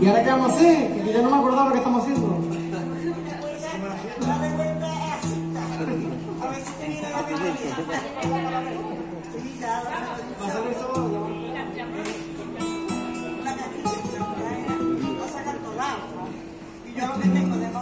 ¿Y ahora qué vamos a hacer? Que ya no me acordaba lo que estamos haciendo. ¿Va a ser eso? Y yo lo que tengo de un.